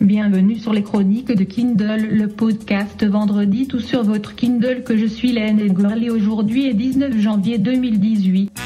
Bienvenue sur les chroniques de Kindle, le podcast vendredi tout sur votre Kindle que je suis Laine et Girly aujourd'hui est 19 janvier 2018.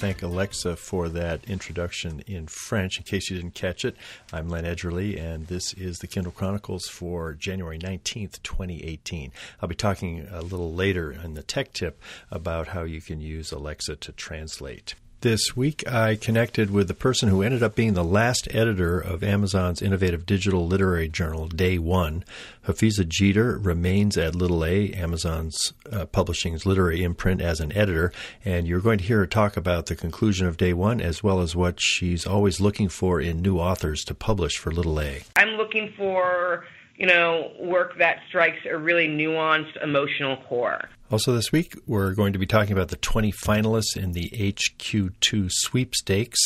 Thank Alexa for that introduction in French. In case you didn't catch it, I'm Len Edgerly, and this is the Kindle Chronicles for January 19th, 2018. I'll be talking a little later in the tech tip about how you can use Alexa to translate. This week, I connected with the person who ended up being the last editor of Amazon's innovative digital literary journal, Day One. Hafizah Geter remains at Little A, Amazon's uh, publishing's literary imprint, as an editor, and you're going to hear her talk about the conclusion of Day One as well as what she's always looking for in new authors to publish for Little A. I'm looking for you know, work that strikes a really nuanced emotional core. Also, this week, we're going to be talking about the 20 finalists in the HQ2 sweepstakes.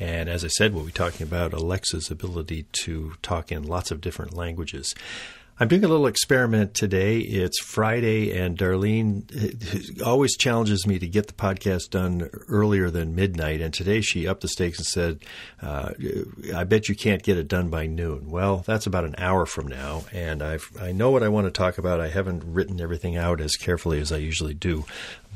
And as I said, we'll be talking about Alexa's ability to talk in lots of different languages. I'm doing a little experiment today. It's Friday, and Darlene always challenges me to get the podcast done earlier than midnight. And today she upped the stakes and said, uh, "I bet you can't get it done by noon." Well, that's about an hour from now, and I've I know what I want to talk about. I haven't written everything out as carefully as I usually do,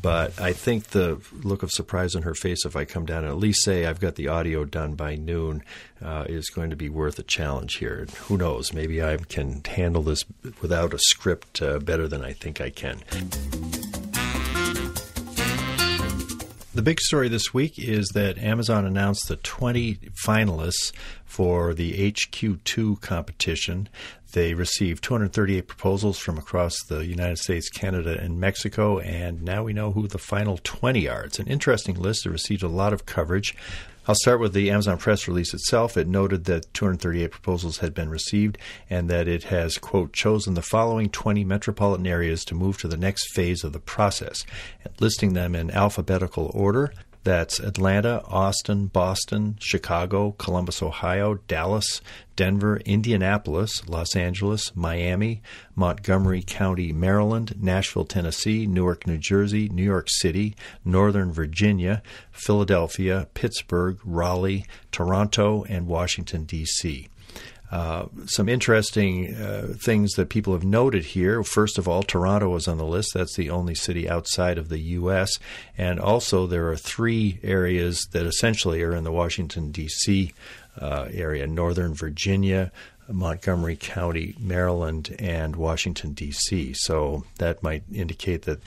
but I think the look of surprise on her face if I come down and at least say I've got the audio done by noon uh, is going to be worth a challenge here. Who knows? Maybe I can handle this without a script uh, better than I think I can. The big story this week is that Amazon announced the 20 finalists for the HQ2 competition. They received 238 proposals from across the United States, Canada, and Mexico, and now we know who the final 20 are. It's an interesting list that received a lot of coverage. I'll start with the Amazon press release itself. It noted that 238 proposals had been received and that it has, quote, chosen the following 20 metropolitan areas to move to the next phase of the process, listing them in alphabetical order. That's Atlanta, Austin, Boston, Chicago, Columbus, Ohio, Dallas, Denver, Indianapolis, Los Angeles, Miami, Montgomery County, Maryland, Nashville, Tennessee, Newark, New Jersey, New York City, Northern Virginia, Philadelphia, Pittsburgh, Raleigh, Toronto, and Washington, D.C. Uh, some interesting uh, things that people have noted here. First of all, Toronto is on the list. That's the only city outside of the U.S. And also, there are three areas that essentially are in the Washington, D.C. Uh, area Northern Virginia, Montgomery County, Maryland, and Washington, D.C. So that might indicate that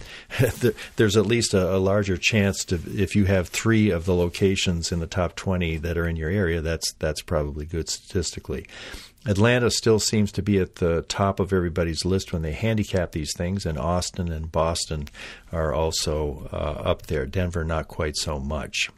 there's at least a, a, larger chance to, if you have three of the locations in the top 20 that are in your area, that's, that's probably good statistically. Atlanta still seems to be at the top of everybody's list when they handicap these things, and Austin and Boston are also uh, up there. Denver, not quite so much.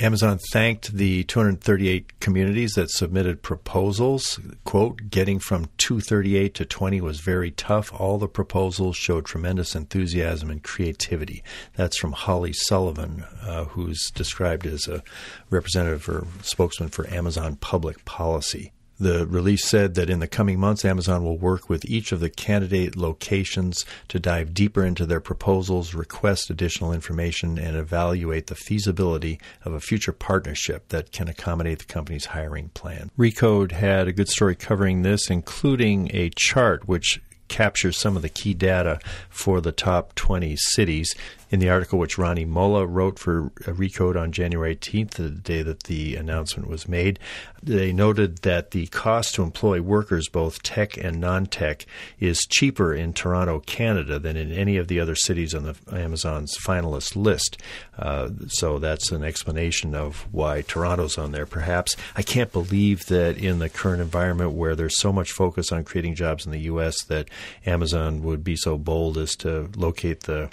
Amazon thanked the 238 communities that submitted proposals. Quote, getting from 238 to 20 was very tough. All the proposals showed tremendous enthusiasm and creativity. That's from Holly Sullivan, uh, who's described as a representative or spokesman for Amazon Public Policy. The release said that in the coming months, Amazon will work with each of the candidate locations to dive deeper into their proposals, request additional information, and evaluate the feasibility of a future partnership that can accommodate the company's hiring plan. Recode had a good story covering this, including a chart which captures some of the key data for the top 20 cities in the article which Rani Molla wrote for Recode on January 18th, the day that the announcement was made. They noted that the cost to employ workers, both tech and non tech, is cheaper in Toronto, Canada, than in any of the other cities on the Amazon's finalist list. Uh, so that's an explanation of why Toronto's on there, perhaps. I can't believe that in the current environment where there's so much focus on creating jobs in the U.S., that Amazon would be so bold as to locate the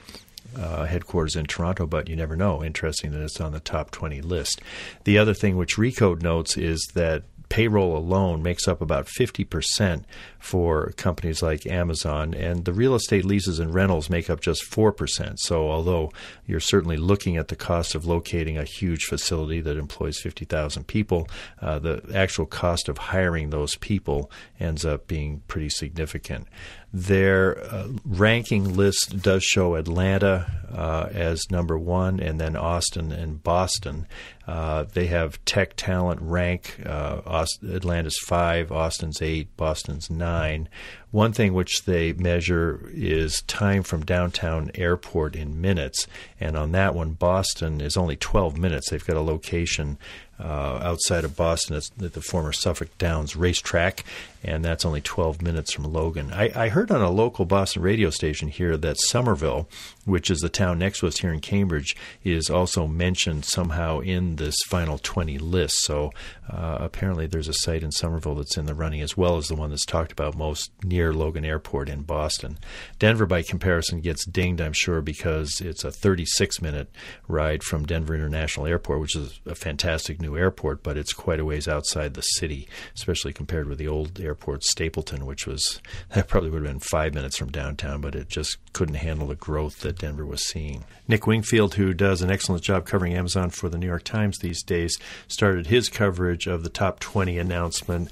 uh, headquarters in Toronto, but you never know. Interesting that it's on the top 20 list. The other thing which Recode notes is that payroll alone makes up about 50% for companies like Amazon, and the real estate leases and rentals make up just 4%. So, although you're certainly looking at the cost of locating a huge facility that employs 50,000 people, uh, the actual cost of hiring those people ends up being pretty significant. Their uh, ranking list does show Atlanta uh, as number one, and then Austin and Boston. Uh, they have tech talent rank. Uh, Atlanta's five, Austin's eight, Boston's nine. One thing which they measure is time from downtown airport in minutes, and on that one, Boston is only 12 minutes. They've got a location uh, outside of Boston. It's the former Suffolk Downs racetrack, and that's only 12 minutes from Logan. I, I, heard on a local Boston radio station here that Somerville, which is the town next to us here in Cambridge, is also mentioned somehow in this final 20 list. So uh, apparently there's a site in Somerville that's in the running as well as the one that's talked about most near Logan Airport in Boston. Denver, by comparison, gets dinged, I'm sure, because it's a 36 minute ride from Denver International Airport, which is a fantastic new airport, but it's quite a ways outside the city, especially compared with the old airport Stapleton, which was that probably would have been five minutes from downtown, but it just couldn't handle the growth that Denver was seeing. Nick Wingfield, who does an excellent job covering Amazon for the New York Times these days, started his coverage of the top 20 announcement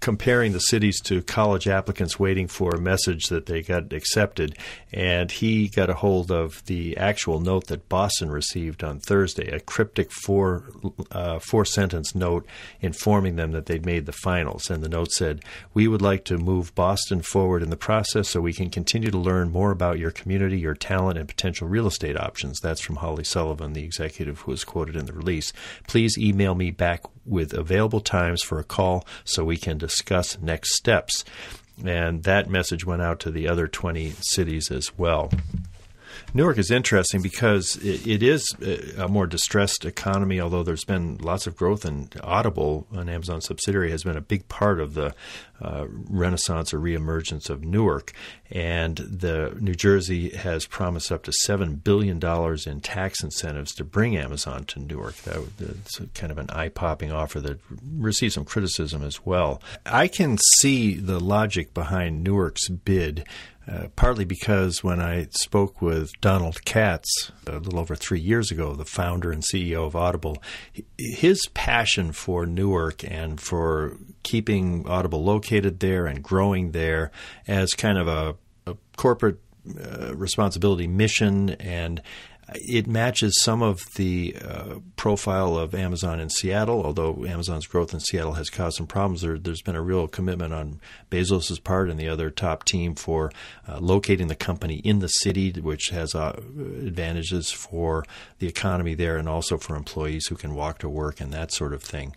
comparing the cities to college applicants waiting for a message that they got accepted. And he got a hold of the actual note that Boston received on Thursday, a cryptic four uh, four sentence note informing them that they'd made the finals. And the note said, "We would like to move Boston forward in the process so we can continue to learn more about your community, your talent, and potential real estate options." That's from Holly Sullivan, the executive who was quoted in the release. Please email me back with available times for a call so we can discuss next steps. And that message went out to the other 20 cities as well. Newark is interesting because it, it is a more distressed economy, although there's been lots of growth and Audible, an Amazon subsidiary, has been a big part of the uh, renaissance or reemergence of Newark. And the New Jersey has promised up to $7 billion in tax incentives to bring Amazon to Newark. That, that's kind of an eye popping offer that received some criticism as well. I can see the logic behind Newark's bid. Uh, partly because when I spoke with Donald Katz a little over three years ago, the founder and CEO of Audible, his passion for Newark and for keeping Audible located there and growing there as kind of a, a corporate uh, responsibility mission and it matches some of the uh, profile of Amazon in Seattle, although Amazon's growth in Seattle has caused some problems. There, has been a real commitment on Bezos' part and the other top team for uh, locating the company in the city, which has uh, advantages for the economy there and also for employees who can walk to work and that sort of thing.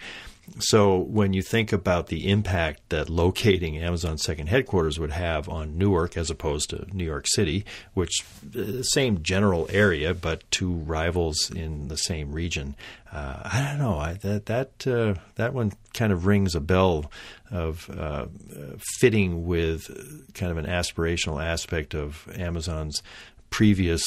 So when you think about the impact that locating Amazon's second headquarters would have on Newark as opposed to New York City, which the uh, same general area but two rivals in the same region, uh, I don't know. I, that that uh, that one kind of rings a bell of uh, fitting with kind of an aspirational aspect of Amazon's previous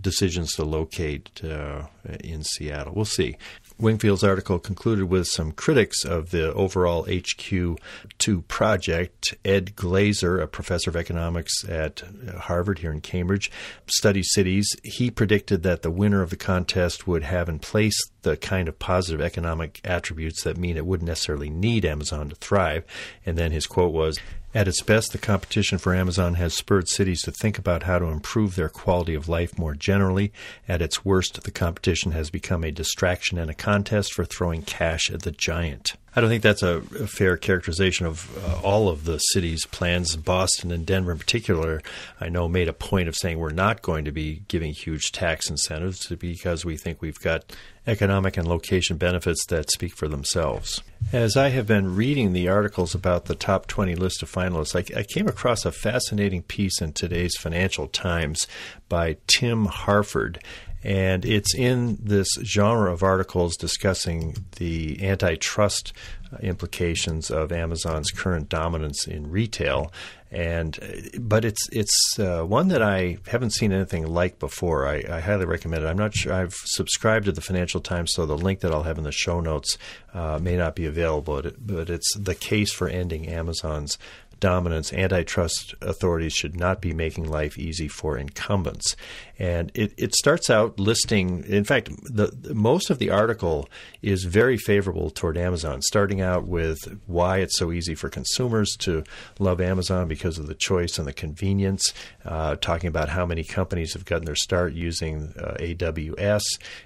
decisions to locate uh, in Seattle. We'll see. Wingfield's article concluded with some critics of the overall HQ2 project. Ed Glaeser, a professor of economics at uh, Harvard here in Cambridge, studies cities. He predicted that the winner of the contest would have in place the kind of positive economic attributes that mean it wouldn't necessarily need Amazon to thrive. And then his quote was at its best, the competition for Amazon has spurred cities to think about how to improve their quality of life more generally. At its worst, the competition has become a distraction and a contest for throwing cash at the giant. I don't think that's a, a fair characterization of uh, all of the city's plans. Boston and Denver, in particular, I know made a point of saying we're not going to be giving huge tax incentives because we think we've got economic and location benefits that speak for themselves. As I have been reading the articles about the top 20 list of finalists, I, I came across a fascinating piece in today's Financial Times by Tim Harford. And it's in this genre of articles discussing the antitrust implications of Amazon's current dominance in retail. and but it's it's uh, one that I haven't seen anything like before. I, I, highly recommend it. I'm not sure I've subscribed to the Financial Times, so the link that I'll have in the show notes uh, may not be available. But it's the case for ending Amazon's dominance, antitrust authorities should not be making life easy for incumbents. And it, it starts out listing, in fact, the, the, most of the article is very favorable toward Amazon, starting out with why it's so easy for consumers to love Amazon because of the choice and the convenience, uh, talking about how many companies have gotten their start using uh, AWS,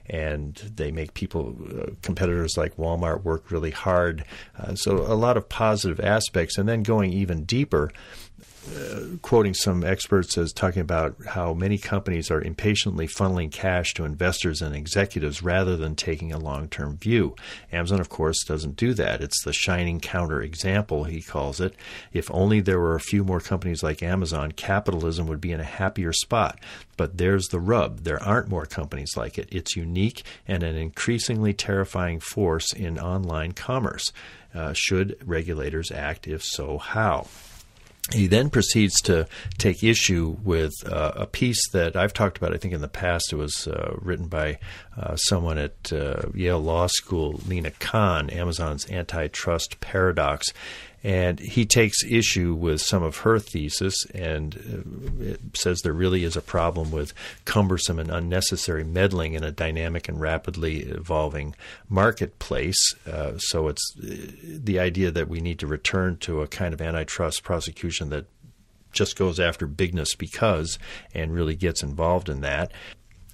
and they make people, uh, competitors like Walmart, work really hard. Uh, so a lot of positive aspects, and then going even deeper, uh, quoting some experts as talking about how many companies are impatiently funneling cash to investors and executives rather than taking a long term view. Amazon, of course, doesn't do that. It's the shining counter example, he calls it. If only there were a few more companies like Amazon, capitalism would be in a happier spot. But there's the rub there aren't more companies like it. It's unique and an increasingly terrifying force in online commerce. Uh, should regulators act? If so, how? He then proceeds to take issue with uh, a piece that I've talked about, I think, in the past. It was uh, written by uh, someone at uh, Yale Law School, Lina Khan, Amazon's antitrust paradox. And he takes issue with some of her thesis and uh, says there really is a problem with cumbersome and unnecessary meddling in a dynamic and rapidly evolving marketplace. Uh, so it's uh, the idea that we need to return to a kind of antitrust prosecution that just goes after bigness because and really gets involved in that.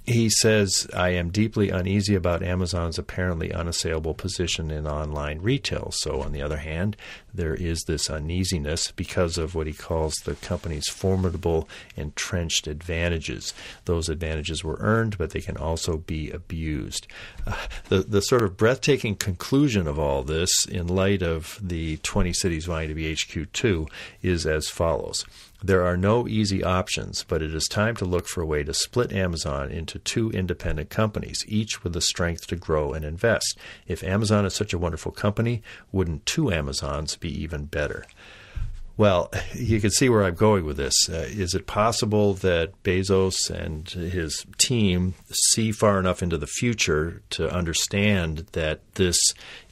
He says, I am deeply uneasy about Amazon's apparently unassailable position in online retail. So, on the other hand, there is this uneasiness because of what he calls the company's formidable entrenched advantages. Those advantages were earned, but they can also be abused. Uh, the, the sort of breathtaking conclusion of all this, in light of the 20 cities vying to be HQ2, is as follows. There are no easy options, but it is time to look for a way to split Amazon into two independent companies, each with the strength to grow and invest. If Amazon is such a wonderful company, wouldn't two Amazons be even better? Well, you can see where I'm going with this. Uh, is it possible that Bezos and his team see far enough into the future to understand that this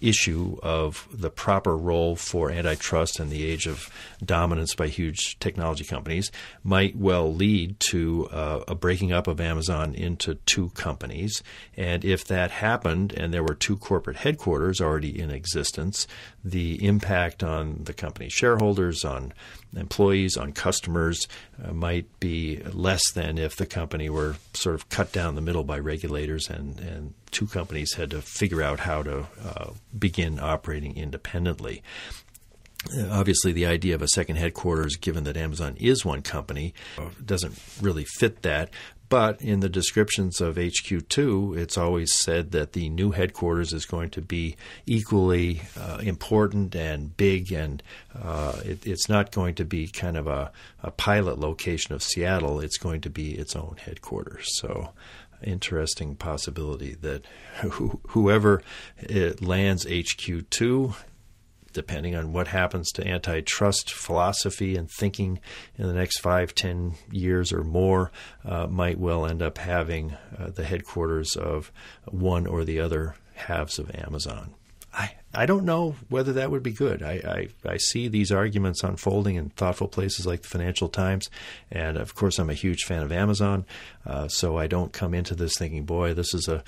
issue of the proper role for antitrust in the age of dominance by huge technology companies might well lead to uh, a breaking up of Amazon into two companies? And if that happened and there were two corporate headquarters already in existence, the impact on the company shareholders, on employees, on customers uh, might be less than if the company were sort of cut down the middle by regulators and, and two companies had to figure out how to uh, begin operating independently. Uh, obviously, the idea of a second headquarters, given that Amazon is one company, uh, doesn't really fit that. But in the descriptions of HQ2, it's always said that the new headquarters is going to be equally uh, important and big, and uh, it, it's not going to be kind of a, a, pilot location of Seattle. It's going to be its own headquarters. So, interesting possibility that whoever lands HQ2 depending on what happens to antitrust philosophy and thinking in the next five, ten years or more, uh, might well end up having uh, the headquarters of one or the other halves of Amazon. I, I don't know whether that would be good. I, I, I, see these arguments unfolding in thoughtful places like the Financial Times. And of course, I'm a huge fan of Amazon. Uh, so I don't come into this thinking, boy, this is a,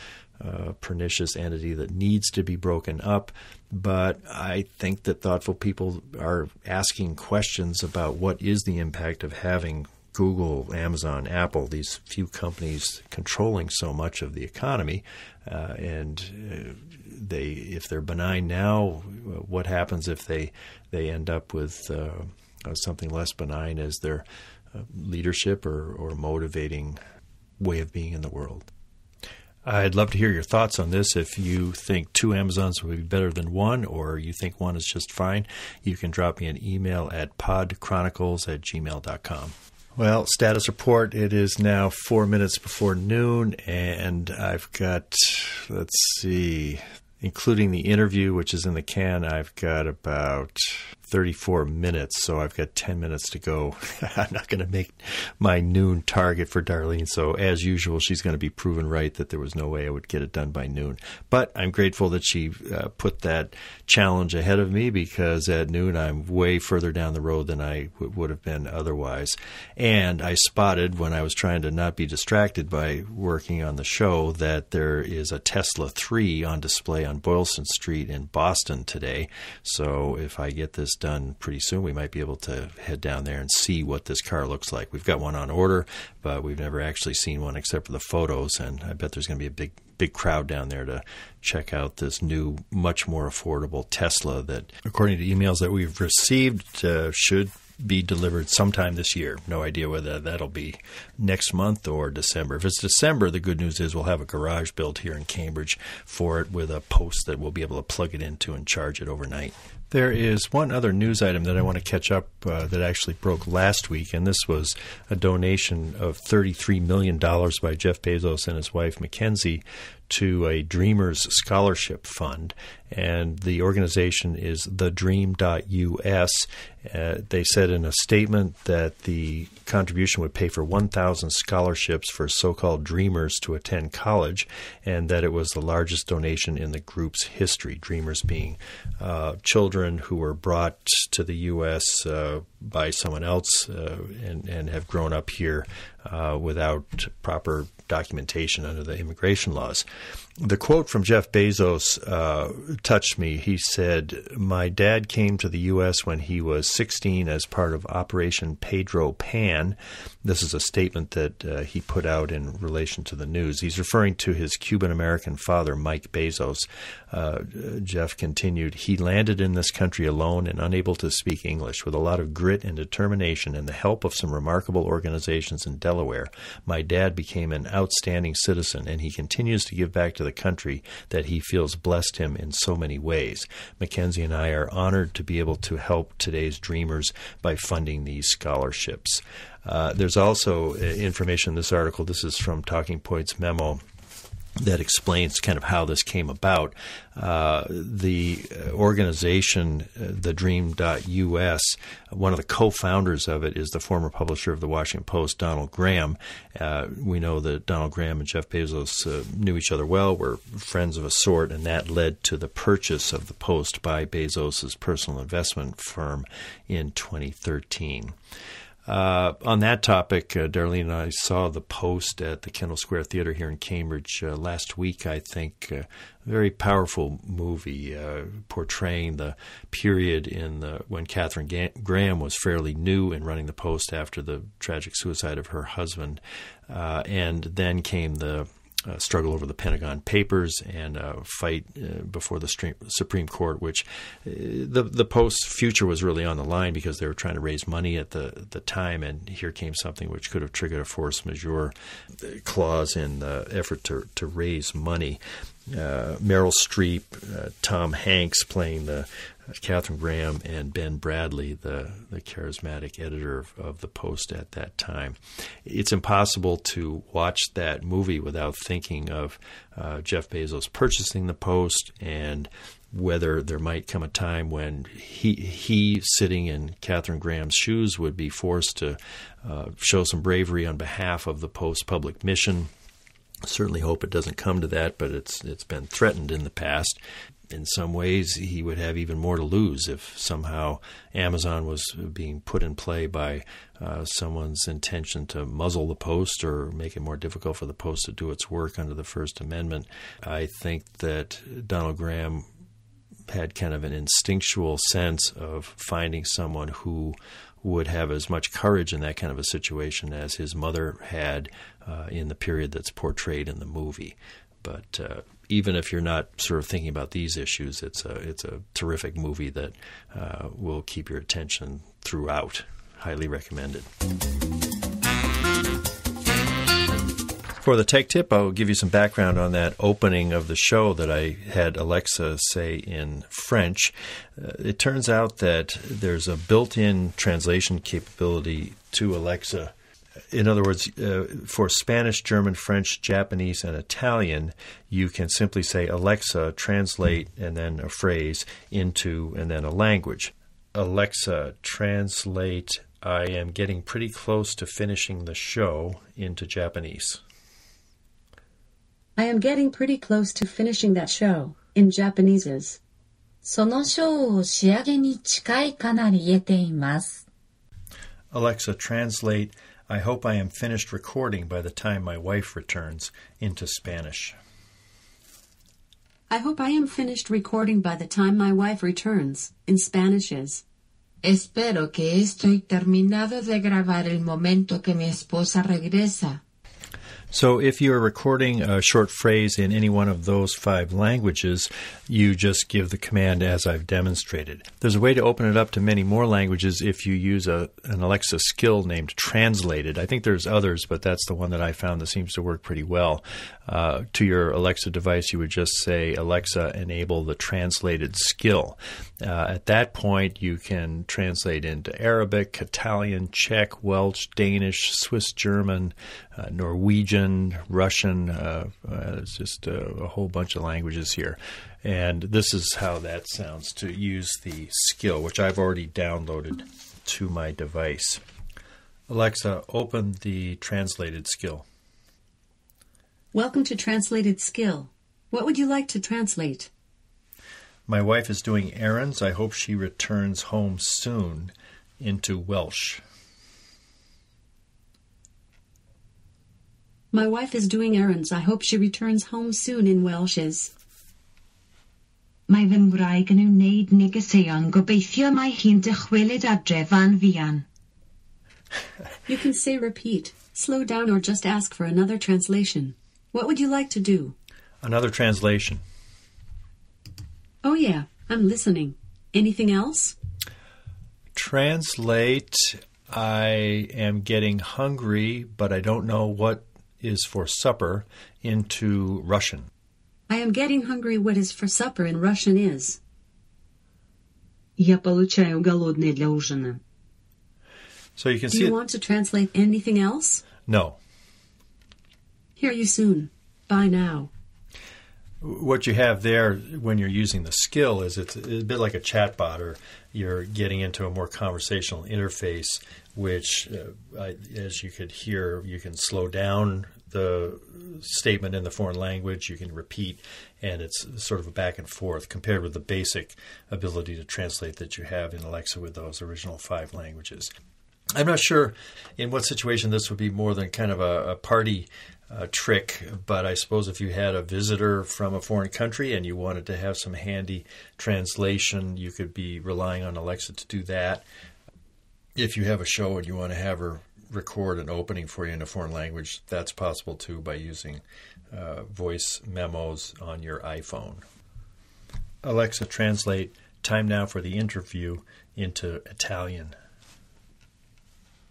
pernicious entity that needs to be broken up. But I think that thoughtful people are asking questions about what is the impact of having Google, Amazon, Apple, these few companies controlling so much of the economy, uh, and uh, they, if they're benign now, what happens if they they end up with uh, something less benign as their uh, leadership or, or motivating way of being in the world? I'd love to hear your thoughts on this. If you think two Amazons would be better than one, or you think one is just fine, you can drop me an email at podchronicles at gmail.com. Well, status report. It is now four minutes before noon, and I've got, let's see, including the interview, which is in the can, I've got about 34 minutes, so I've got 10 minutes to go. I'm not going to make my noon target for Darlene, so as usual, she's going to be proven right that there was no way I would get it done by noon. But I'm grateful that she uh, put that challenge ahead of me because at noon I'm way further down the road than I w- would have been otherwise. And I spotted when I was trying to not be distracted by working on the show that there is a Tesla 3 on display on Boylston Street in Boston today. So if I get this done pretty soon, we might be able to head down there and see what this car looks like. We've got one on order, but we've never actually seen one except for the photos, and I bet there's going to be a big big crowd down there to check out this new, much more affordable Tesla that, according to emails that we've received, uh, should be delivered sometime this year. No idea whether that'll be next month or December. If it's December, the good news is we'll have a garage built here in Cambridge for it with a post that we'll be able to plug it into and charge it overnight. There is one other news item that I want to catch up uh, that actually broke last week, and this was a donation of $33 million by Jeff Bezos and his wife Mackenzie to a Dreamers Scholarship Fund, and the organization is thedream.us. Uh, they said in a statement that the contribution would pay for 1,000 scholarships for so called dreamers to attend college, and that it was the largest donation in the group's history. Dreamers being uh, children who were brought to the U.S. Uh, by someone else uh, and, and have grown up here uh, without proper documentation under the immigration laws. The quote from Jeff Bezos uh, touched me. He said, My dad came to the U.S. when he was 16 as part of Operation Pedro Pan. This is a statement that uh, he put out in relation to the news. He's referring to his Cuban American father, Mike Bezos. Uh, Jeff continued, He landed in this country alone and unable to speak English. With a lot of grit and determination and the help of some remarkable organizations in Delaware, my dad became an outstanding citizen and he continues to give back to the country that he feels blessed him in so many ways. Mackenzie and I are honored to be able to help today's dreamers by funding these scholarships. Uh, there's also uh, information in this article. This is from Talking Points memo that explains kind of how this came about. Uh, the organization, uh, the Dream.us, one of the co founders of it is the former publisher of the Washington Post, Donald Graham. Uh, we know that Donald Graham and Jeff Bezos uh, knew each other well, were friends of a sort, and that led to the purchase of the Post by Bezos' personal investment firm in 2013. Uh, on that topic, uh, Darlene and I saw the post at the Kendall Square Theater here in Cambridge uh, last week. I think uh, a very powerful movie uh, portraying the period in the, when Katharine Ga- Graham was fairly new in running the post after the tragic suicide of her husband, uh, and then came the uh, struggle over the Pentagon Papers and a fight uh, before the Supreme Court, which uh, the the Post's future was really on the line because they were trying to raise money at the the time, and here came something which could have triggered a force majeure uh, clause in the effort to to raise money. Uh, Meryl Streep, uh, Tom Hanks playing the Katharine Graham and Ben Bradlee, the, the charismatic editor of, of, the Post at that time. It's impossible to watch that movie without thinking of uh, Jeff Bezos purchasing the Post and whether there might come a time when he he sitting in Katharine Graham's shoes would be forced to uh, show some bravery on behalf of the Post public mission certainly hope it doesn't come to that, but it's it's been threatened in the past in some ways, he would have even more to lose if somehow Amazon was being put in play by uh, someone's intention to muzzle the Post or make it more difficult for the Post to do its work under the First Amendment. I think that Donald Graham had kind of an instinctual sense of finding someone who would have as much courage in that kind of a situation as his mother had uh, in the period that's portrayed in the movie. But uh, even if you're not sort of thinking about these issues, it's a it's a terrific movie that uh, will keep your attention throughout. Highly recommended. For the tech tip, I'll give you some background on that opening of the show that I had Alexa say in French. Uh, it turns out that there's a built in translation capability to Alexa in other words, uh, for Spanish, German, French, Japanese, and Italian, you can simply say, Alexa, translate, and then a phrase into, and then a language. Alexa, translate I am getting pretty close to finishing the show into Japanese. I am getting pretty close to finishing that show in Japanese is そのショーを仕上げに近いかなり得ています。Alexa, translate I hope I am finished recording by the time my wife returns into Spanish. I hope I am finished recording by the time my wife returns in Spanish is Espero que estoy terminado de grabar el momento que mi esposa regresa. So if you're recording a short phrase in any one of those five languages, you just give the command as I've demonstrated. There's a way to open it up to many more languages if you use a, an Alexa skill named Translated. I think there's others, but that's the one that I found that seems to work pretty well. Uh, to your Alexa device, you would just say, Alexa, enable the translated skill. Uh, at that point, you can translate into Arabic, Italian, Czech, Welsh, Danish, Swiss German, uh, Norwegian, Russian. Uh, uh, it's just a, a, whole bunch of languages here. And this is how that sounds to use the skill, which I've already downloaded to my device. Alexa, open the translated skill. Welcome to Translated Skill. What would you like to translate? My wife is doing errands. I hope she returns home soon into Welsh. My wife is doing errands. I hope she returns home soon in Welsh's. Mae fy ngwraig yn wneud negeseuon gobeithio mae hi'n dychwelyd adre fan fian. You can say repeat, slow down or just ask for another translation. What would you like to do? Another translation. Oh yeah, I'm listening. Anything else? Translate I am getting hungry, but I don't know what is for supper into Russian. I am getting hungry. What is for supper in Russian is. Я получаю голодный для ужина. So you can Do see. you want to translate anything else? No. Hear you soon. Bye now. What you have there when you're using the skill is it's a bit like a chatbot, or you're getting into a more conversational interface, which, uh, I, as you could hear, you can slow down the statement in the foreign language, you can repeat, and it's sort of a back and forth compared with the basic ability to translate that you have in Alexa with those original five languages. I'm not sure in what situation this would be more than kind of a, a party uh, trick, but I suppose if you had a visitor from a foreign country and you wanted to have some handy translation, you could be relying on Alexa to do that. If you have a show and you want to have her record an opening for you in a foreign language, that's possible too by using uh, voice memos on your iPhone. Alexa, translate time now for the interview into Italian.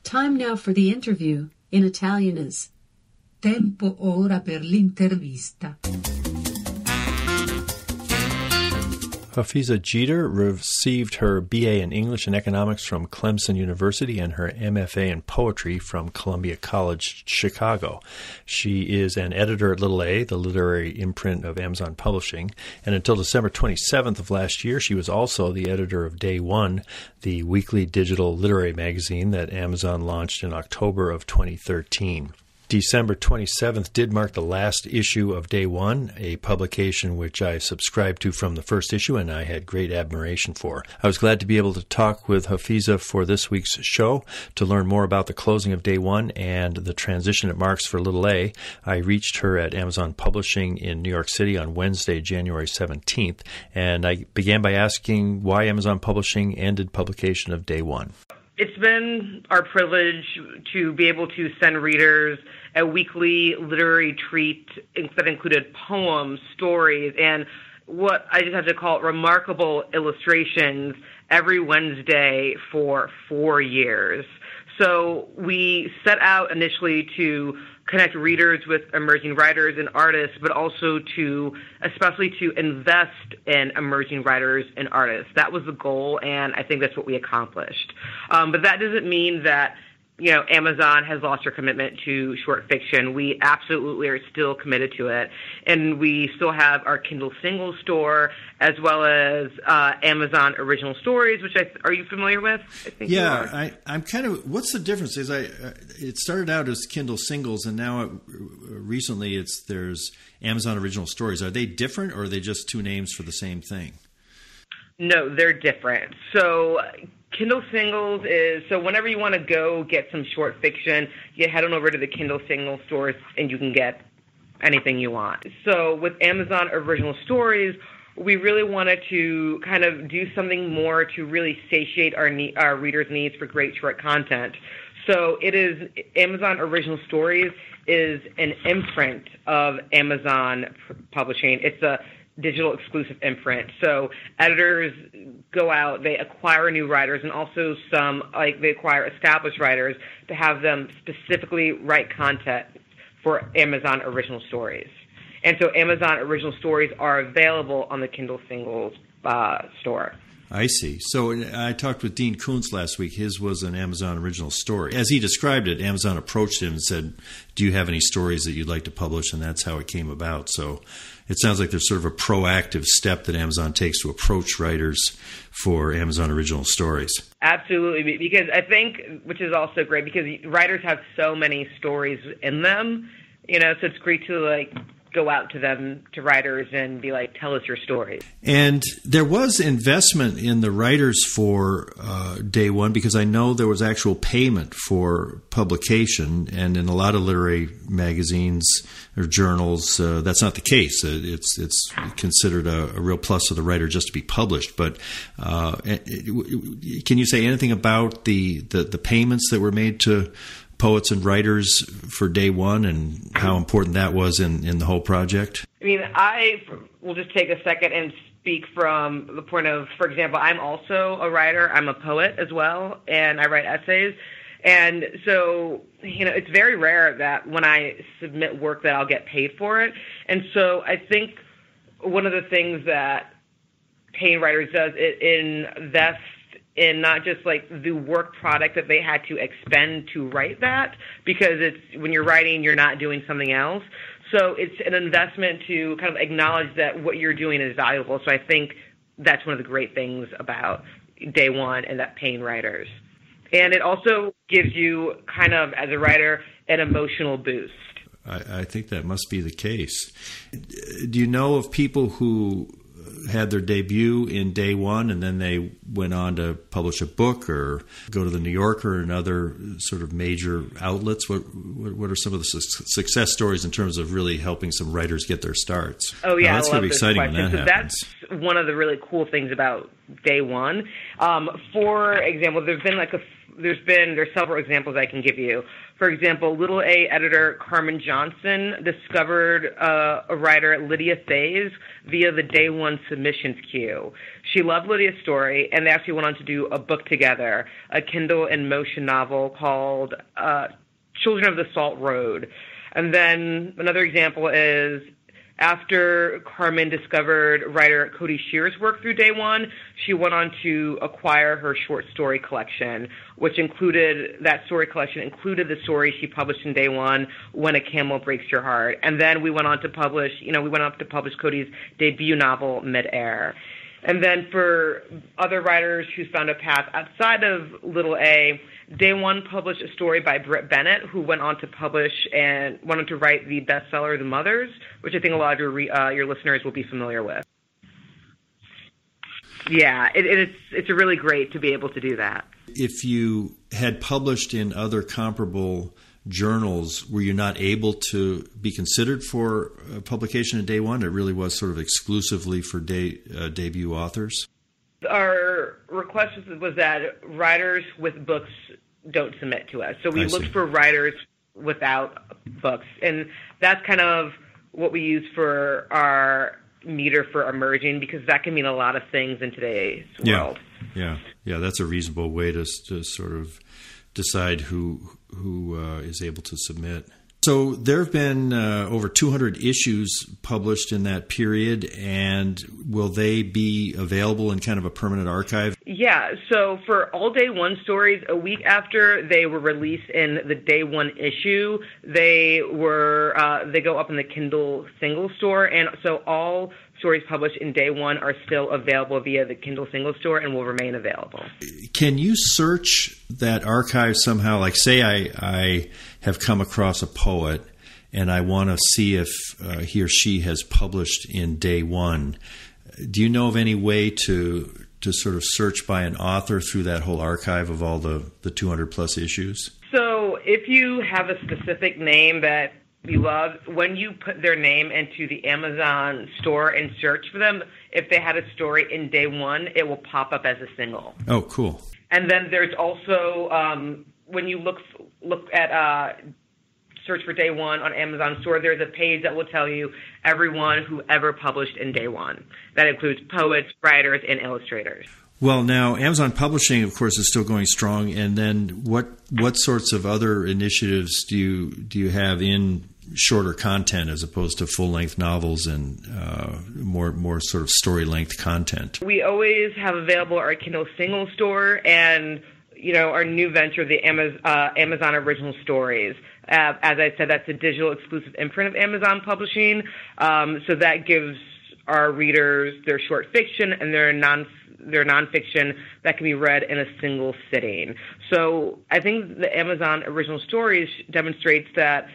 Time now for the interview in Italian is Tempo ora per l'intervista. Hafizah Geter received her BA in English and Economics from Clemson University and her MFA in Poetry from Columbia College, Chicago. She is an editor at Little A, the literary imprint of Amazon Publishing, and until December 27th of last year, she was also the editor of Day One, the weekly digital literary magazine that Amazon launched in October of 2013. December 27th did mark the last issue of Day One, a publication which I subscribed to from the first issue and I had great admiration for. I was glad to be able to talk with Hafizah for this week's show to learn more about the closing of Day One and the transition it marks for Little A. I reached her at Amazon Publishing in New York City on Wednesday, January 17th, and I began by asking why Amazon Publishing ended publication of Day One. It's been our privilege to be able to send readers a weekly literary treat that included poems, stories, and what I just have to call remarkable illustrations every Wednesday for four years. So we set out initially to connect readers with emerging writers and artists, but also to, especially to invest in emerging writers and artists. That was the goal, and I think that's what we accomplished. Um, but that doesn't mean that you know, Amazon has lost their commitment to short fiction. We absolutely are still committed to it, and we still have our Kindle single store as well as uh, Amazon original stories, which I are you familiar with? I think yeah, I, I'm kind of. What's the difference? Is I uh, it started out as Kindle singles, and now it, recently it's there's Amazon original stories. Are they different, or are they just two names for the same thing? No, they're different. So Kindle Singles is so whenever you want to go get some short fiction, you head on over to the Kindle Singles stores and you can get anything you want. So with Amazon Original Stories, we really wanted to kind of do something more to really satiate our ne- our readers' needs for great short content. So it is Amazon Original Stories is an imprint of Amazon Publishing. It's a digital exclusive imprint. So editors go out, they acquire new writers, and also some like they acquire established writers to have them specifically write content for Amazon original stories. And so Amazon original stories are available on the Kindle Singles uh, store. I see. So I talked with Dean Koontz last week. His was an Amazon original story. As he described it, Amazon approached him and said, Do you have any stories that you'd like to publish? And that's how it came about. So it sounds like there's sort of a proactive step that Amazon takes to approach writers for Amazon original stories. Absolutely. Because I think, which is also great, because writers have so many stories in them, you know, so it's great to like go out to them to writers and be like tell us your story. And there was investment in the writers for uh, day one because i know there was actual payment for publication and in a lot of literary magazines or journals uh, that's not the case. Uh, it's it's considered a, a, real plus for the writer just to be published. But uh, can you say anything about the, the, the payments that were made to poets and writers for day one and how important that was in, in the whole project? I mean, I will just take a second and speak from the point of, for example, I'm also a writer. I'm a poet as well, and I write essays. And so, you know, it's very rare that when I submit work that I'll get paid for it. And so I think one of the things that paying writers does, it invests in not just like the work product that they had to expend to write that because it's when you're writing you're not doing something else. So it's an investment to kind of acknowledge that what you're doing is valuable. So i think that's one of the great things about day one and that paying writers. And it also gives you kind of as a writer an emotional boost. I, I think that must be the case. Do you know of people who had their debut in day one, and then they went on to publish a book or go to the New Yorker and other sort of major outlets. What what are some of the su- success stories in terms of really helping some writers get their starts? Oh yeah, that's going to be exciting question. when that so happens. That's one of the really cool things about day one. Um, for example, there's been like a there's been there's several examples I can give you. For example, Little A editor Carmen Johnson discovered uh, a writer Lydia Theys via the Day One submissions queue. She loved Lydia's story, and they actually went on to do a book together, a Kindle in motion novel called uh, Children of the Salt Road. And then another example is after Carmen discovered writer Kodi Scheer's work through day one, she went on to acquire her short story collection, which included that story collection included the story she published in day one, When a Camel Breaks Your Heart. And then we went on to publish, you know, we went on to publish Kodi's debut novel, Midair. And then for other writers who found a path outside of Little A, Day One published a story by Brit Bennett, who went on to publish and went on to write the bestseller The Mothers, which I think a lot of your re, uh, your listeners will be familiar with. Yeah, it, it's it's really great to be able to do that. If you had published in other comparable journals, were you not able to be considered for publication in day one? It really was sort of exclusively for day, uh, debut authors. Our request was that writers with books don't submit to us. So we I looked see. for writers without books, and that's kind of what we use for our meter for emerging because that can mean a lot of things in today's world. Yeah, yeah, that's a reasonable way to, to sort of decide who who uh, is able to submit. So there have been uh, over 200 issues published in that period, and will they be available in kind of a permanent archive? Yeah, so for all day one stories, a week after they were released in the day one issue, they were uh, they go up in the Kindle single store, and so all stories published in day one are still available via the Kindle single store and will remain available. Can you search that archive somehow? Like, say I I have come across a poet and I want to see if uh, he or she has published in day one. Do you know of any way to to sort of search by an author through that whole archive of all the, the 200 plus issues? So if you have a specific name that you love, when you put their name into the Amazon store and search for them, if they had a story in day one, it will pop up as a single. Oh, cool. And then there's also um, when you look look at uh, search for day one on Amazon store, there's a page that will tell you everyone who ever published in day one. That includes poets, writers, and illustrators. Well, now Amazon Publishing, of course, is still going strong. And then, what what sorts of other initiatives do you do you have in shorter content as opposed to full length novels and uh, more more sort of story length content? We always have available our Kindle single store and you know our new venture, the Amazon, uh, Amazon Original Stories. Uh, as I said, that's a digital exclusive imprint of Amazon Publishing. Um, so that gives our readers their short fiction and their non their nonfiction that can be read in a single sitting. So I think the Amazon Original Stories demonstrates that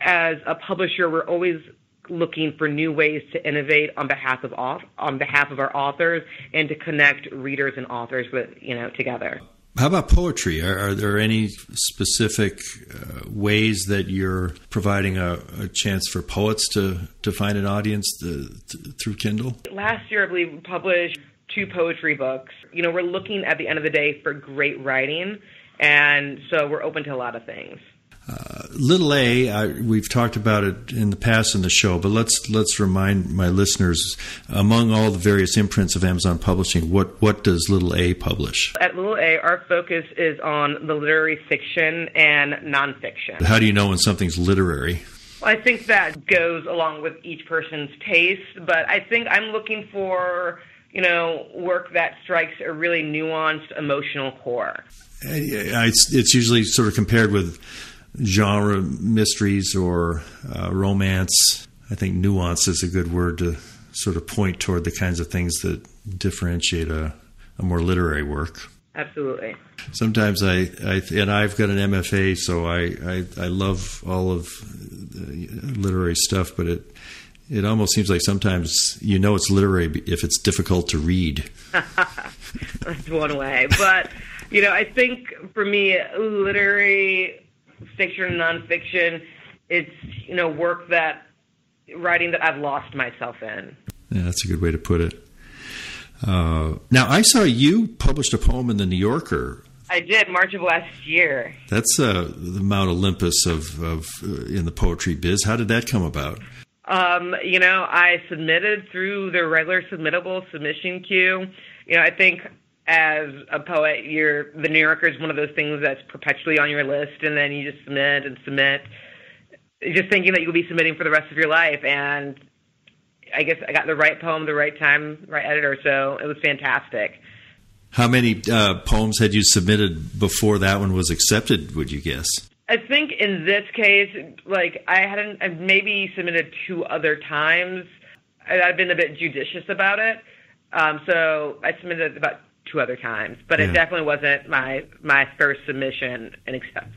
as a publisher, we're always looking for new ways to innovate on behalf of on behalf of our authors and to connect readers and authors with you know together. How about poetry? Are, are there any specific uh, ways that you're providing a, a, chance for poets to, to find an audience to, to, through Kindle? Last year, I believe, we published two poetry books. You know, we're looking at the end of the day for great writing, and so we're open to a lot of things. Uh, little a, I, we've talked about it in the past in the show, but let's let's remind my listeners among all the various imprints of Amazon Publishing, what what does Little A publish? At Little A, our focus is on the literary fiction and nonfiction. How do you know when something's literary? I think that goes along with each person's taste, but I think I'm looking for you know work that strikes a really nuanced emotional core. It's, it's usually sort of compared with genre mysteries or uh, romance. I think nuance is a good word to sort of point toward the kinds of things that differentiate a, a more literary work. Absolutely. Sometimes I, I and I've got an MFA, so I, I, I love all of literary stuff, but it it almost seems like sometimes you know it's literary if it's difficult to read. That's one way, but you know I think for me, literary fiction and nonfiction. It's you know work that writing that I've lost myself in. Yeah, that's a good way to put it. Uh, now, I saw you published a poem in the New Yorker. I did March of last year. That's uh, the Mount Olympus of, of uh, in the poetry biz. How did that come about? Um, you know, I submitted through the regular submittable submission queue. You know, I think as a poet, you're the New Yorker is one of those things that's perpetually on your list, and then you just submit and submit, just thinking that you'll be submitting for the rest of your life. And I guess I got the right poem, the right time, right editor, so it was fantastic. How many uh, poems had you submitted before that one was accepted? Would you guess? I think in this case, like I hadn't, I've maybe submitted two other times. I've been a bit judicious about it. Um, so I submitted about two other times, but yeah. it definitely wasn't my my first submission and accept,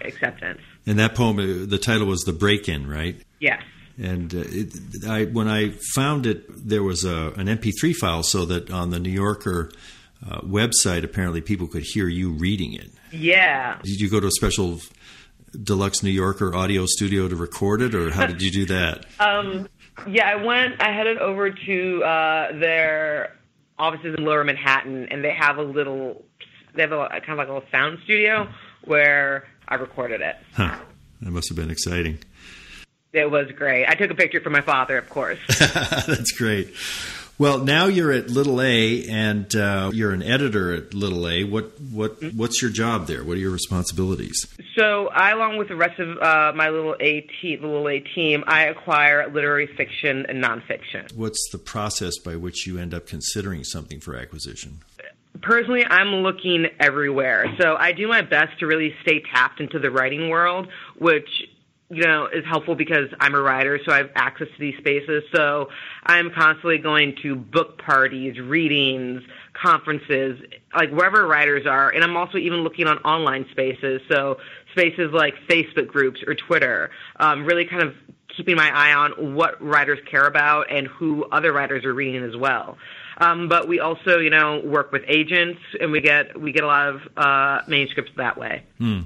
acceptance. And that poem, uh, the title was "The Break-In," right? Yes. And uh, it, I, when I found it, there was a, an MP3 file, so that on the New Yorker uh, website, apparently people could hear you reading it. Yeah. Did you go to a special deluxe New Yorker audio studio to record it, or how did you do that? um, yeah, I went. I headed over to uh, their offices in Lower Manhattan, and they have a little, they have a kind of like a little sound studio where I recorded it. Huh. That must have been exciting. It was great. I took a picture for my father, of course. That's great. Well, now you're at Little A, and uh, you're an editor at Little A. What what what's your job there? What are your responsibilities? So I, along with the rest of uh, my Little A te- Little A team, I acquire literary fiction and nonfiction. What's the process by which you end up considering something for acquisition? Personally, I'm looking everywhere. So I do my best to really stay tapped into the writing world, which you know, is helpful because I'm a writer, so I have access to these spaces. So I'm constantly going to book parties, readings, conferences, like wherever writers are. And I'm also even looking on online spaces. So spaces like Facebook groups or Twitter, um, really kind of keeping my eye on what writers care about and who other writers are reading as well. Um, but we also, you know, work with agents, and we get we get a lot of uh, manuscripts that way. Hmm.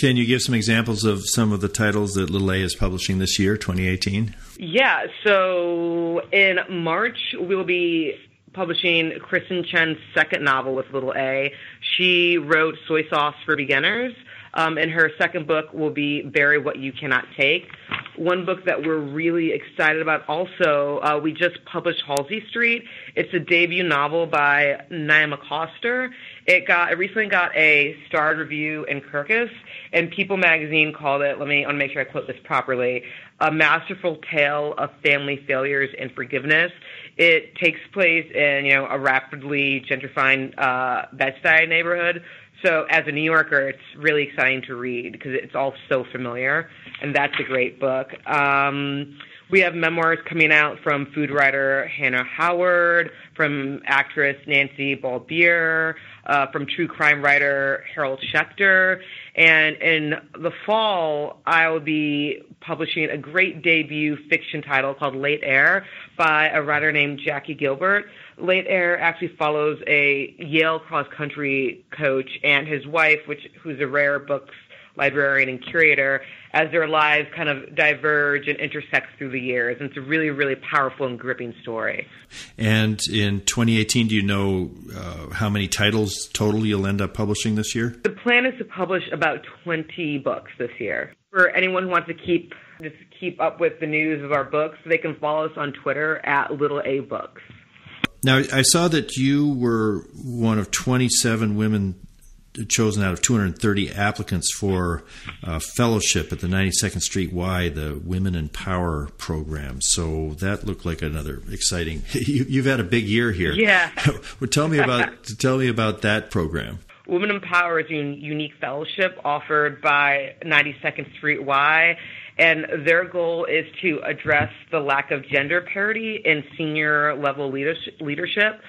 Can you give some examples of some of the titles that Little A is publishing this year, 2018? Yeah, so in March we'll be publishing Kirstin Chen's second novel with Little A. She wrote Soy Sauce for Beginners. Um, and her second book will be Bury What You Cannot Take. One book that we're really excited about also, uh, we just published Halsey Street. It's a debut novel by Naima Coster. It got it recently got a starred review in Kirkus, and People magazine called it, let me, I want to make sure I quote this properly, a masterful tale of family failures and forgiveness. It takes place in, you know, a rapidly gentrifying uh, Bed-Stuy neighborhood so as a New Yorker, it's really exciting to read because it's all so familiar, and that's a great book. Um, we have memoirs coming out from food writer Hannah Howard, from actress Nancy Balbirer, uh, from true crime writer Harold Schechter. And in the fall, I will be publishing a great debut fiction title called Late Air by a writer named Jackie Gilbert. Late Air actually follows a Yale cross country coach and his wife, which who's a rare books librarian and curator, as their lives kind of diverge and intersect through the years. And it's a really, really powerful and gripping story. And in 2018, do you know uh, how many titles total you'll end up publishing this year? The plan is to publish about 20 books this year. For anyone who wants to keep just keep up with the news of our books, they can follow us on Twitter at Little A Books. Now, I saw that you were one of 27 women chosen out of 230 applicants for uh, fellowship at the 92nd Street Y, the Women in Power program. So that looked like another exciting. You, have had a big year here. Yeah. well, tell me about tell me about that program. Women in Power is a unique fellowship offered by 92nd Street Y and their goal is to address the lack of gender parity in senior level leadership.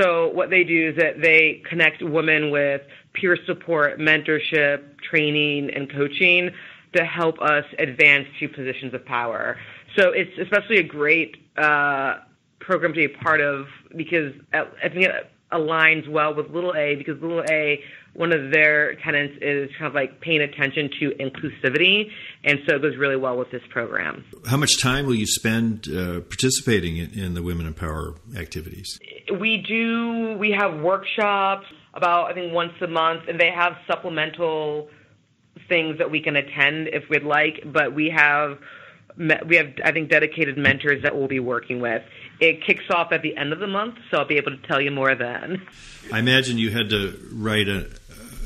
So what they do is that they connect women with peer support, mentorship, training, and coaching to help us advance to positions of power. So it's especially a great uh, program to be a part of because I think it aligns well with Little A because Little A one of their tenants is kind of like paying attention to inclusivity, and so it goes really well with this program. How much time will you spend uh, participating in, in, the Women in Power activities? We do. We have workshops about I think once a month, and they have supplemental things that we can attend if we'd like. But we have we have I think dedicated mentors that we'll be working with. It kicks off at the end of the month, so I'll be able to tell you more then. I imagine you had to write a,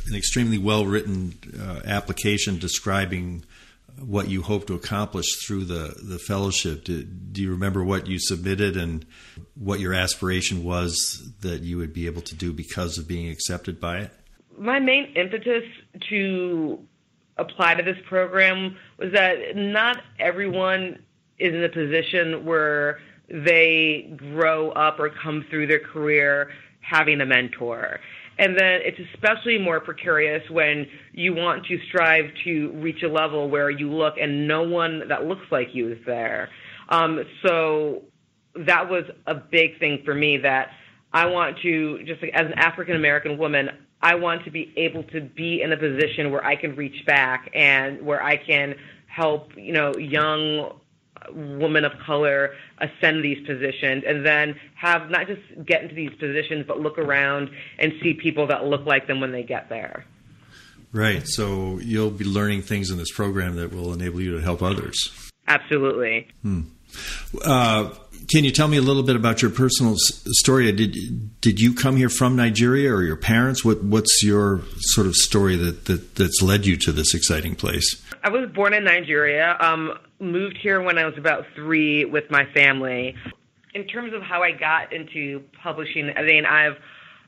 an extremely well written uh, application describing what you hope to accomplish through the, the fellowship. Do, do, you remember what you submitted and what your aspiration was that you would be able to do because of being accepted by it? My main impetus to apply to this program was that not everyone is in a position where they grow up or come through their career having a mentor. And then it's especially more precarious when you want to strive to reach a level where you look and no one that looks like you is there. Um, so that was a big thing for me that I want to, just as an African American woman, I want to be able to be in a position where I can reach back and where I can help, you know, young women of color ascend these positions and then have not just get into these positions but look around and see people that look like them when they get there. Right. So you'll be learning things in this program that will enable you to help others. Absolutely. Hmm. Uh, can you tell me a little bit about your personal story? Did did you come here from Nigeria or your parents? What what's your sort of story that, that that's led you to this exciting place? I was born in Nigeria. Um, moved here when I was about three with my family. In terms of how I got into publishing, I mean, I've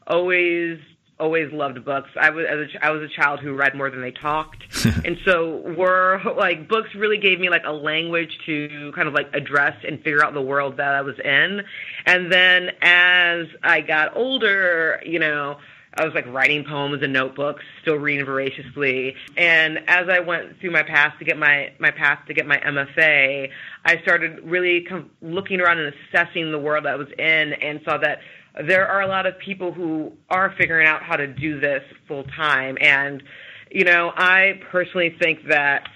always always loved books. I was as a, I was a child who read more than they talked, and so were like books really gave me like a language to kind of like address and figure out the world that I was in. And then as I got older, you know. I was like writing poems and notebooks, still reading voraciously. And as I went through my path to get my my path to get my MFA, I started really of looking around and assessing the world I was in, and saw that there are a lot of people who are figuring out how to do this full time. And, you know, I personally think that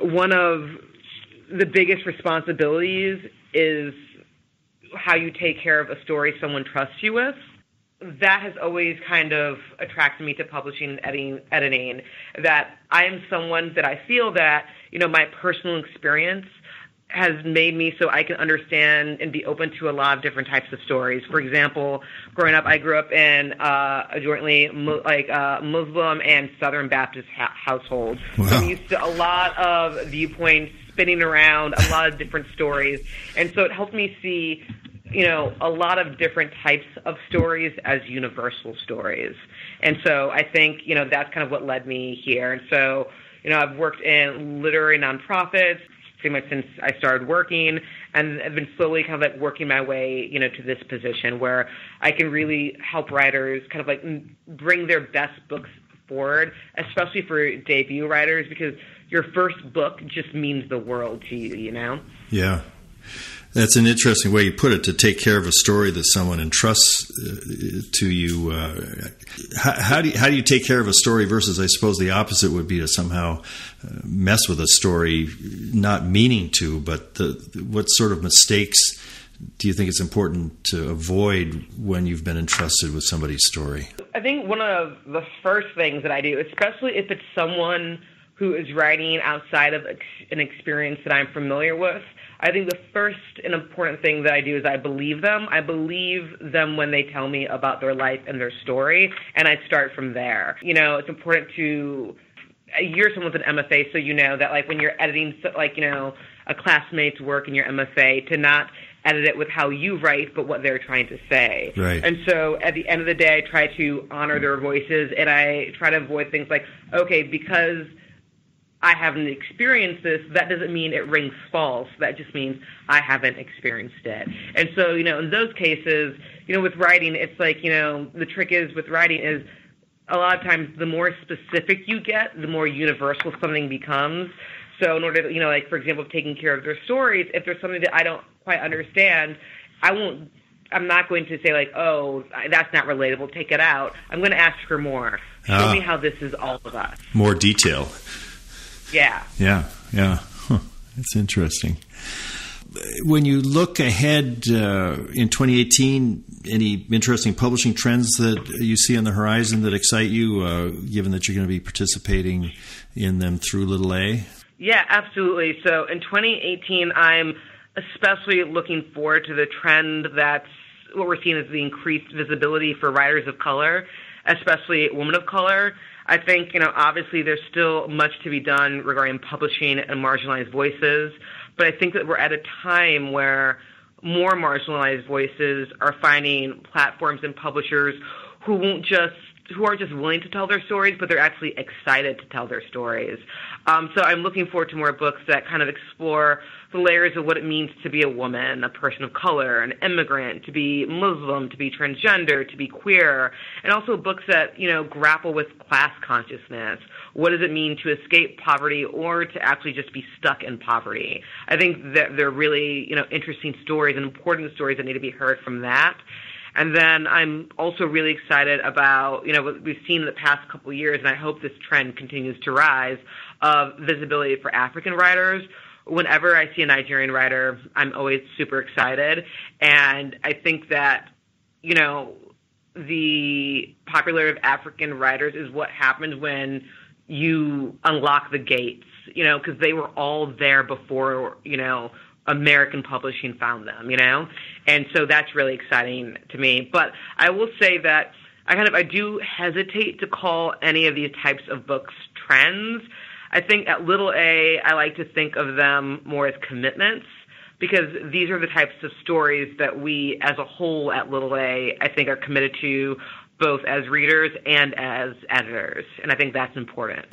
one of the biggest responsibilities is how you take care of a story someone trusts you with. That has always kind of attracted me to publishing and editing, editing. That I am someone that I feel that, you know, my personal experience has made me so I can understand and be open to a lot of different types of stories. For example, growing up, I grew up in uh, a jointly like uh, Muslim and Southern Baptist ha- household. Wow. So I'm used to a lot of viewpoints spinning around, a lot of different stories, and so it helped me see. You know, a lot of different types of stories as universal stories. And so I think, you know, that's kind of what led me here. And so, you know, I've worked in literary nonprofits, pretty much since I started working, and I've been slowly kind of like working my way, you know, to this position where I can really help writers kind of like bring their best books forward, especially for debut writers, because your first book just means the world to you, you know. Yeah. That's an interesting way you put it to take care of a story that someone entrusts uh, to you. Uh, how, how, do you, how do you take care of a story versus, I suppose, the opposite would be to somehow uh, mess with a story, not meaning to, but the, what sort of mistakes do you think it's important to avoid when you've been entrusted with somebody's story? I think one of the first things that I do, especially if it's someone who is writing outside of an experience that I'm familiar with I think the first and important thing that I do is I believe them. I believe them when they tell me about their life and their story, and I start from there. You know, it's important to you're someone with an MFA, so you know that like when you're editing, like you know, a classmate's work in your MFA, to not edit it with how you write, but what they're trying to say. Right. And so at the end of the day, I try to honor their voices, and I try to avoid things like, okay, because I haven't experienced this, that doesn't mean it rings false. That just means I haven't experienced it. And so, you know, in those cases, you know, with writing, it's like, you know, the trick is with writing is a lot of times the more specific you get, the more universal something becomes. So in order to, you know, like for example, taking care of their stories, if there's something that I don't quite understand, I won't I'm not going to say like, oh, that's not relatable. Take it out. I'm going to ask for more. Show uh, me how this is all of us. More detail. Yeah. Yeah, yeah. Huh. That's interesting. When you look ahead uh, in 2018, any interesting publishing trends that you see on the horizon that excite you, uh, given that you're going to be participating in them through Little A? Yeah, absolutely. So in 2018, I'm especially looking forward to the trend that's what we're seeing is the increased visibility for writers of color, especially women of color. I think, you know, obviously there's still much to be done regarding publishing and marginalized voices, but I think that we're at a time where more marginalized voices are finding platforms and publishers who won't just who are just willing to tell their stories, but they're actually excited to tell their stories. Um, so I'm looking forward to more books that kind of explore the layers of what it means to be a woman, a person of color, an immigrant, to be Muslim, to be transgender, to be queer, and also books that, you know, grapple with class consciousness. What does it mean to escape poverty or to actually just be stuck in poverty? I think that they're really, you know, interesting stories and important stories that need to be heard from that. And then I'm also really excited about, you know, what we've seen in the past couple years, and I hope this trend continues to rise, of visibility for African writers whenever I see a Nigerian writer, I'm always super excited. And I think that, you know, the popularity of African writers is what happens when you unlock the gates, you know, because they were all there before, you know, American publishing found them, you know? And so that's really exciting to me. But I will say that I kind of I do hesitate to call any of these types of books trends. I think at little a I like to think of them more as commitments because these are the types of stories that we as a whole at little a I think are committed to both as readers and as editors. And I think that's important.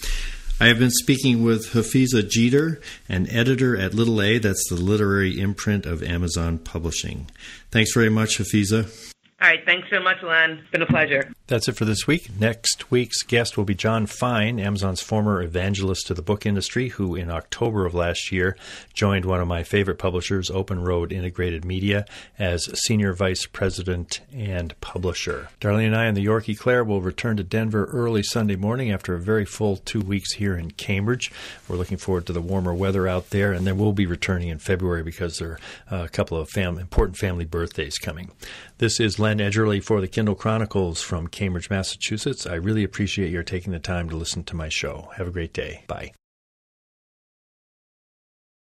I have been speaking with Hafizah Geter, an editor at Little A, that's the literary imprint of Amazon Publishing. Thanks very much, Hafizah. All right. Thanks so much, Len. It's been a pleasure. That's it for this week. Next week's guest will be Jon Fine, Amazon's former evangelist to the book industry, who in October of last year joined one of my favorite publishers, Open Road Integrated Media, as Senior Vice President and Publisher. Darlene and I and the Yorkie Claire will return to Denver early Sunday morning after a very full two weeks here in Cambridge. We're looking forward to the warmer weather out there, and then we'll be returning in February because there are a couple of fam- important family birthdays coming. This is Len Edgerly for the Kindle Chronicles from Cambridge, Massachusetts. I really appreciate your taking the time to listen to my show. Have a great day. Bye.